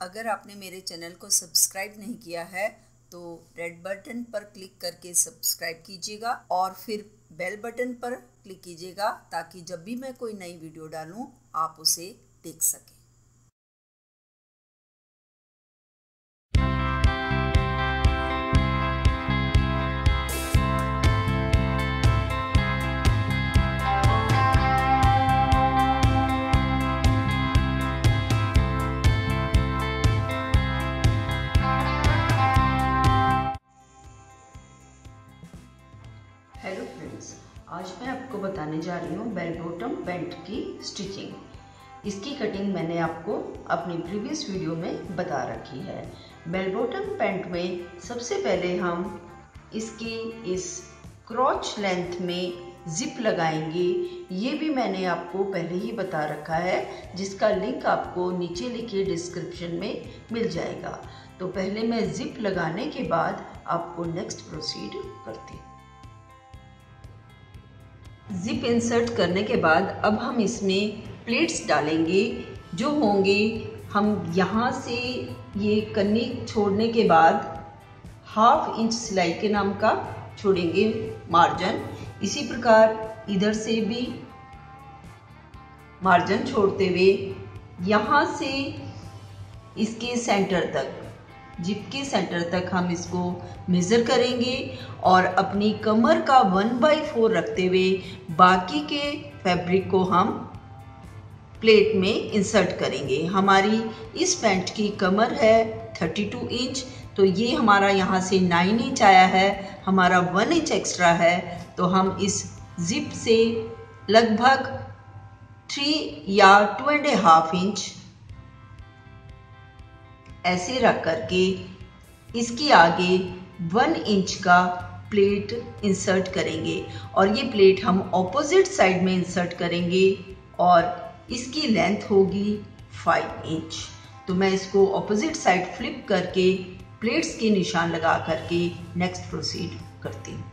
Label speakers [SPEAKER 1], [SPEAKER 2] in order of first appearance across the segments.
[SPEAKER 1] अगर आपने मेरे चैनल को सब्सक्राइब नहीं किया है तो रेड बटन पर क्लिक करके सब्सक्राइब कीजिएगा और फिर बेल बटन पर क्लिक कीजिएगा ताकि जब भी मैं कोई नई वीडियो डालूं, आप उसे देख सकें।
[SPEAKER 2] जा रही हूँ बेल बॉटम पैंट की स्टिचिंग इसकी कटिंग मैंने आपको अपनी प्रीवियस वीडियो में बता रखी है। बेल बॉटम पैंट में सबसे पहले हम इसकी इस क्रॉच लेंथ में जिप लगाएँगे। ये भी मैंने आपको पहले ही बता रखा है, जिसका लिंक आपको नीचे लिखे डिस्क्रिप्शन में मिल जाएगा। तो पहले मैं जिप लगाने के बाद आपको नेक्स्ट प्रोसीड करती हूँ। जिप इंसर्ट करने के बाद अब हम इसमें प्लेट्स डालेंगे, जो होंगे, हम यहाँ से ये कन्नी छोड़ने के बाद हाफ़ इंच सिलाई के नाम का छोड़ेंगे मार्जिन इसी प्रकार इधर से भी मार्जिन छोड़ते हुए यहाँ से इसके सेंटर तक जिप के सेंटर तक हम इसको मेज़र करेंगे और अपनी कमर का वन बाई फोर रखते हुए बाकी के फैब्रिक को हम प्लेट में इंसर्ट करेंगे। हमारी इस पैंट की कमर है 32 इंच तो ये हमारा यहाँ से 9 इंच आया है, हमारा 1 इंच एक्स्ट्रा है तो हम इस जिप से लगभग 3 या टू एंड हाफ़ इंच ऐसे रख करके इसके आगे वन इंच का प्लेट इंसर्ट करेंगे। और ये प्लेट हम ऑपोजिट साइड में इंसर्ट करेंगे और इसकी लेंथ होगी फाइव इंच तो मैं इसको ऑपोजिट साइड फ्लिप करके प्लेट्स के निशान लगा करके नेक्स्ट प्रोसीड करती हूँ।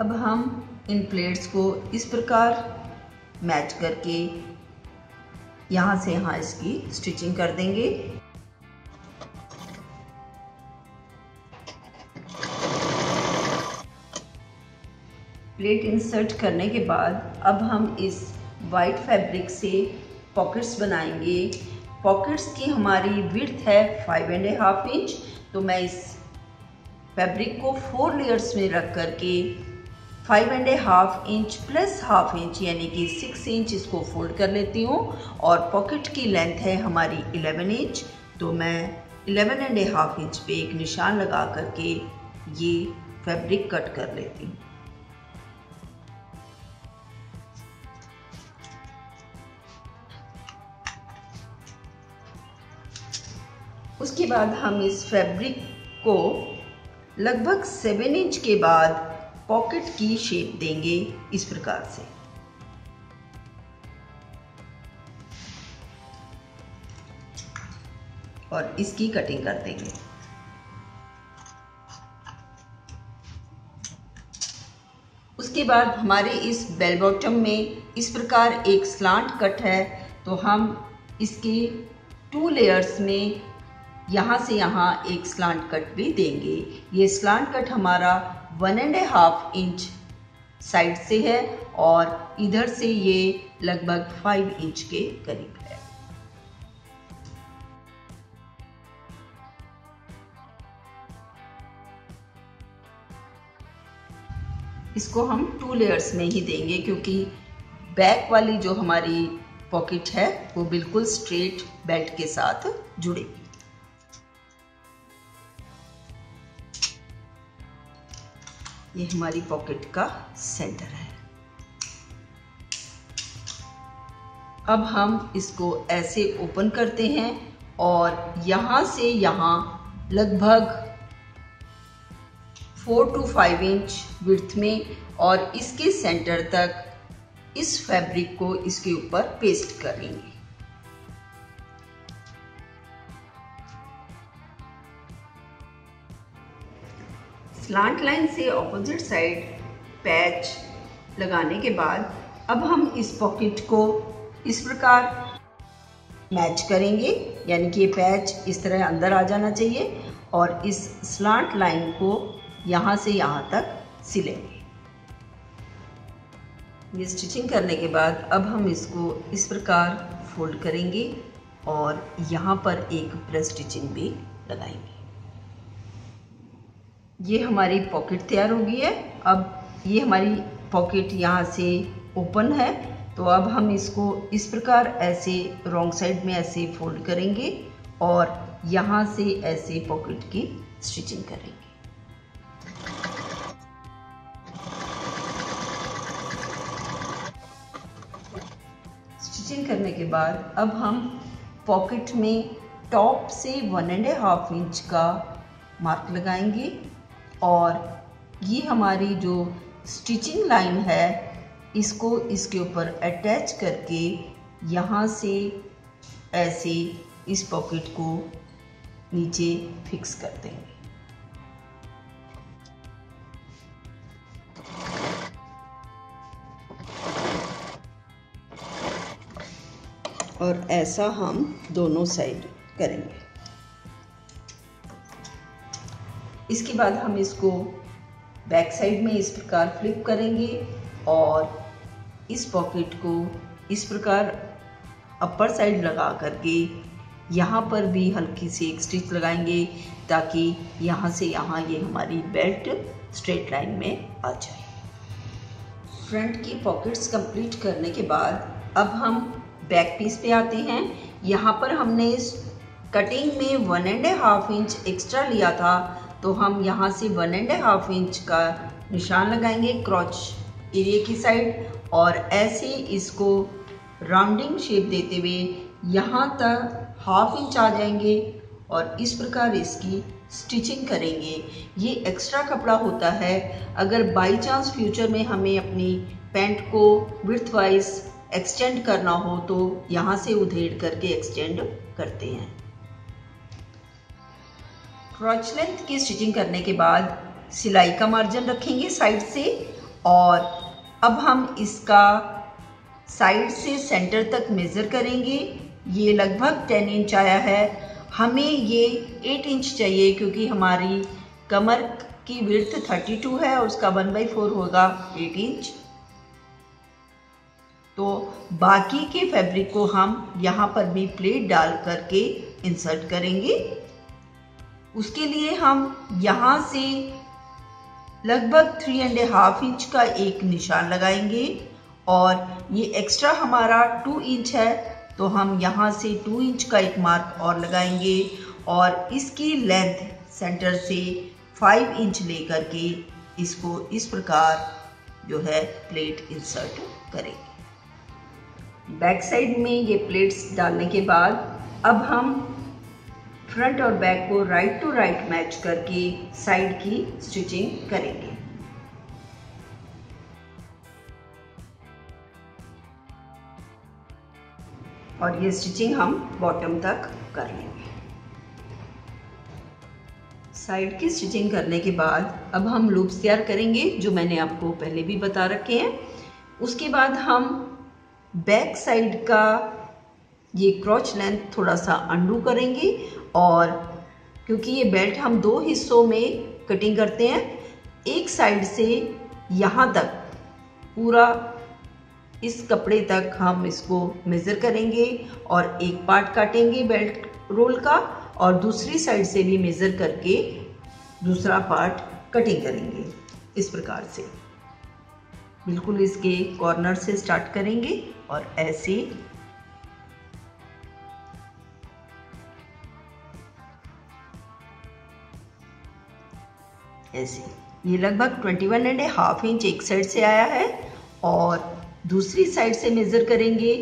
[SPEAKER 2] अब हम इन प्लेट्स को इस प्रकार मैच करके यहाँ से यहाँ इसकी स्टिचिंग कर देंगे। प्लेट इंसर्ट करने के बाद अब हम इस वाइट फैब्रिक से पॉकेट्स बनाएँगे। पॉकेट्स की हमारी विर्थ है five and a half inch तो मैं इस फैब्रिक को फोर लेयर्स में रख करके five and a half inch plus half inch यानी कि सिक्स इंच इसको फोल्ड कर लेती हूँ। और पॉकेट की लेंथ है हमारी इलेवन इंच तो मैं eleven and a half inch पे एक निशान लगा करके ये फैब्रिक कट कर लेती हूँ। उसके बाद हम इस फैब्रिक को लगभग सेवन इंच के बाद पॉकेट की शेप देंगे इस प्रकार से। और इसकी कटिंग कर देंगे। उसके बाद हमारे इस बेल बॉटम में इस प्रकार एक स्लांट कट है तो हम इसके टू लेयर्स में यहाँ से यहाँ एक स्लांट कट भी देंगे। ये स्लांट कट हमारा one and a half inch side से है और इधर से ये लगभग फाइव इंच के करीब है। इसको हम टू लेयर्स में ही देंगे क्योंकि बैक वाली जो हमारी पॉकेट है, वो बिल्कुल स्ट्रेट बेल्ट के साथ जुड़ेगी। ये हमारी पॉकेट का सेंटर है। अब हम इसको ऐसे ओपन करते हैं और यहाँ से यहाँ लगभग four two five inch width में और इसके सेंटर तक इस फैब्रिक को इसके ऊपर पेस्ट करेंगे। स्लांट लाइन से ऑपोजिट साइड पैच लगाने के बाद, अब हम इस पॉकेट को इस प्रकार मैच करेंगे, यानी कि ये पैच इस तरह अंदर आ जाना चाहिए और इस स्लांट लाइन को यहाँ से यहाँ तक सिलेंगे। ये स्टिचिंग करने के बाद अब हम इसको इस प्रकार फोल्ड करेंगे और यहाँ पर एक प्रेस स्टिचिंग भी लगाएँगे। ये हमारी पॉकेट तैयार हो गई है। अब ये हमारी पॉकेट यहाँ से ओपन है। तो अब हम इसको इस प्रकार ऐसे रॉन्ग साइड में ऐसे फोल्ड करेंगे और यहाँ से ऐसे पॉकेट की स्टिचिंग करेंगे। स्टिचिंग करने के बाद अब हम पॉकेट में टॉप से वन एंड हाफ़ इंच का मार्क लगाएँगे। और ये हमारी जो स्टिचिंग लाइन है, इसको इसके ऊपर अटैच करके यहाँ से ऐसे इस पॉकेट को नीचे फिक्स कर देंगे। और ऐसा हम दोनों साइड करेंगे। इसके बाद हम इसको बैक साइड में इस प्रकार फ्लिप करेंगे और इस पॉकेट को इस प्रकार अपर साइड लगा करके यहाँ पर भी हल्की सी एक स्टिच लगाएँगे ताकि यहाँ से यहाँ ये हमारी बेल्ट स्ट्रेट लाइन में आ जाए। फ्रंट की पॉकेट्स कंप्लीट करने के बाद अब हम बैक पीस पे आते हैं। यहाँ पर हमने इस कटिंग में one and half inch extra लिया था। तो हम यहाँ से वन एंड हाफ़ इंच का निशान लगाएँगे क्रॉच एरिया की साइड और ऐसे इसको राउंडिंग शेप देते हुए यहाँ तक हाफ़ इंच आ जाएँगे और इस प्रकार इसकी स्टिचिंग करेंगे। ये एक्स्ट्रा कपड़ा होता है। अगर बाई चांस फ्यूचर में हमें अपनी पैंट को विर्थ वाइज एक्सटेंड करना हो तो यहाँ से उधेड़ करके एक्सटेंड करते हैं। क्रॉच लेंथ की स्टिचिंग करने के बाद सिलाई का मार्जिन रखेंगे साइड से और अब हम इसका साइड से सेंटर तक मेज़र करेंगे। ये लगभग टेन इंच आया है। हमें ये एट इंच चाहिए क्योंकि हमारी कमर की विर्थ थर्टी टू है और उसका वन बाई फोर होगा एट इंच तो बाकी के फैब्रिक को हम यहाँ पर भी प्लेट डाल करके इंसर्ट करेंगे। उसके लिए हम यहाँ से लगभग थ्री एंड हाफ़ इंच का एक निशान लगाएँगे और ये एक्स्ट्रा हमारा टू इंच है तो हम यहाँ से टू इंच का एक मार्क और लगाएँगे और इसकी लेंथ सेंटर से फाइव इंच लेकर के इसको इस प्रकार जो है प्लेट इंसर्ट करेंगे। बैक साइड में ये प्लेट्स डालने के बाद अब हम फ्रंट और बैक को राइट टू राइट मैच करके साइड की स्टिचिंग करेंगे। और ये स्टिचिंग हम बॉटम तक कर लेंगे। साइड की स्टिचिंग करने के बाद अब हम लूप्स तैयार करेंगे, जो मैंने आपको पहले भी बता रखे हैं। उसके बाद हम बैक साइड का ये क्रॉच लेंथ थोड़ा सा अंडू करेंगे और क्योंकि ये बेल्ट हम दो हिस्सों में कटिंग करते हैं, एक साइड से यहाँ तक पूरा इस कपड़े तक हम इसको मेज़र करेंगे और एक पार्ट काटेंगे बेल्ट रोल का और दूसरी साइड से भी मेज़र करके दूसरा पार्ट कटिंग करेंगे इस प्रकार से। बिल्कुल इसके कॉर्नर से स्टार्ट करेंगे और ऐसे ऐसे। ये लगभग 21 एंड हाफ़ इंच एक साइड से आया है और दूसरी साइड से मेज़र करेंगे।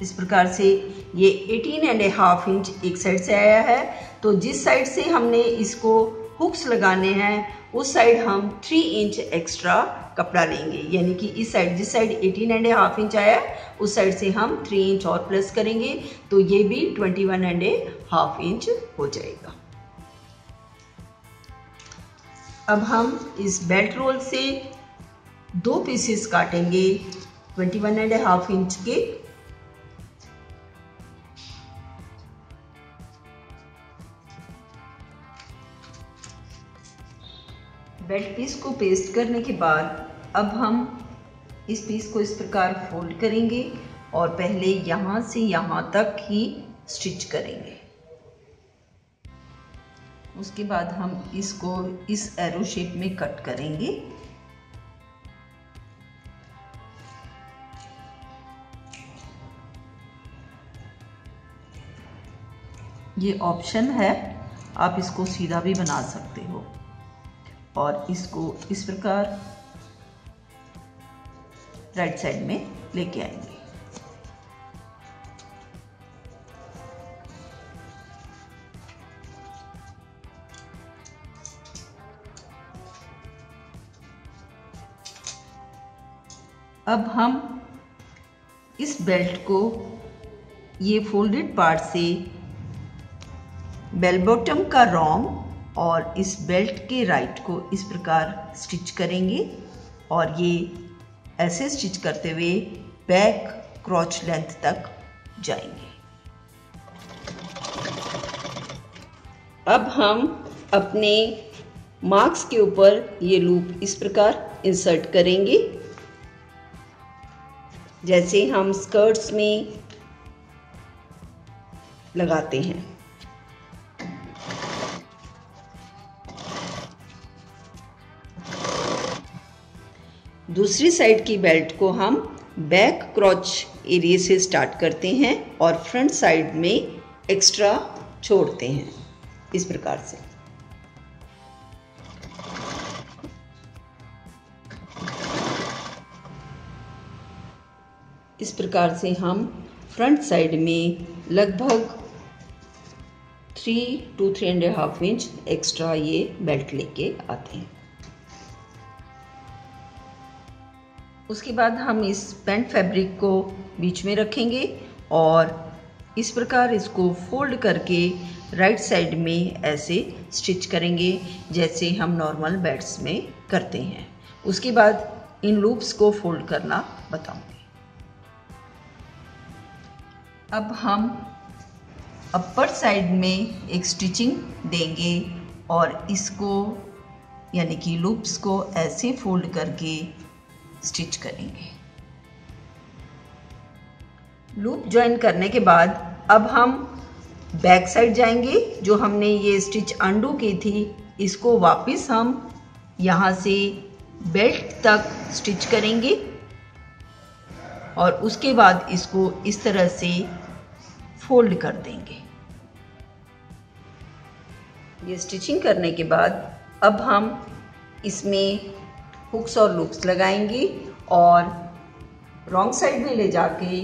[SPEAKER 2] इस प्रकार से ये 18 एंड हाफ़ इंच एक साइड से आया है। तो जिस साइड से हमने इसको हुक्स लगाने हैं, उस साइड हम थ्री इंच एक्स्ट्रा कपड़ा लेंगे। यानी कि इस साइड जिस साइड 18 एंड हाफ़ इंच आया, उस साइड से हम थ्री इंच और प्लस करेंगे तो ये भी 21 एंड ए हाफ़ इंच हो जाएगा। अब हम इस बेल्ट रोल से दो पीसेस काटेंगे 21 एंड ए हाफ़ इंच के बेल्ट पीस को पेस्ट करने के बाद अब हम इस पीस को इस प्रकार फोल्ड करेंगे और पहले यहाँ से यहाँ तक ही स्टिच करेंगे। उसके बाद हम इसको इस एरो शेप में कट करेंगे। ये ऑप्शन है, आप इसको सीधा भी बना सकते हो। और इसको इस प्रकार राइट साइड में लेके आएँगे। अब हम इस बेल्ट को ये फोल्डेड पार्ट से बेल बॉटम का रॉन्ग और इस बेल्ट के राइट को इस प्रकार स्टिच करेंगे और ये ऐसे स्टिच करते हुए बैक क्रॉच लेंथ तक जाएँगे। अब हम अपने मार्क्स के ऊपर ये लूप इस प्रकार इंसर्ट करेंगे। जैसे हम स्कर्ट्स में लगाते हैं। दूसरी साइड की बेल्ट को हम बैक क्रॉच एरिए से स्टार्ट करते हैं और फ्रंट साइड में एक्स्ट्रा छोड़ते हैं इस प्रकार से। इस प्रकार से हम फ्रंट साइड में लगभग three two three and half inch extra ये बेल्ट लेके आते हैं। उसके बाद हम इस पेंट फैब्रिक को बीच में रखेंगे और इस प्रकार इसको फोल्ड करके राइट साइड में ऐसे स्टिच करेंगे जैसे हम नॉर्मल बेड्स में करते हैं। उसके बाद इन लूप्स को फोल्ड करना बताऊँगी। अब हम अपर साइड में एक स्टिचिंग देंगे और इसको, यानी कि लूप्स को ऐसे फोल्ड करके स्टिच करेंगे। लूप ज्वाइन करने के बाद अब हम बैक साइड जाएँगे, जो हमने ये स्टिच अंडू की थी, इसको वापस हम यहाँ से बेल्ट तक स्टिच करेंगे। और उसके बाद इसको इस तरह से फोल्ड कर देंगे। ये स्टिचिंग करने के बाद अब हम इसमें हुक्स और लुक्स लगाएँगे और रॉन्ग साइड में ले जाके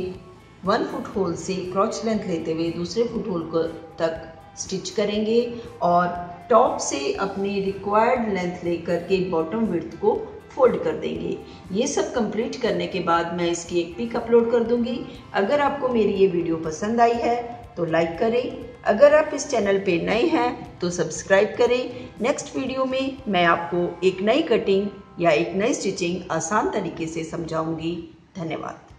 [SPEAKER 2] वन फुट होल से क्रॉच लेंथ लेते हुए दूसरे फुट होल को तक स्टिच करेंगे और टॉप से अपनी रिक्वायर्ड लेंथ लेकर के बॉटम विड्थ को फोल्ड कर देंगे। ये सब कंप्लीट करने के बाद मैं इसकी एक पिक अपलोड कर दूँगी। अगर आपको मेरी ये वीडियो पसंद आई है तो लाइक करें। अगर आप इस चैनल पे नए हैं तो सब्सक्राइब करें। नेक्स्ट वीडियो में मैं आपको एक नई कटिंग या एक नई स्टिचिंग आसान तरीके से समझाऊँगी। धन्यवाद।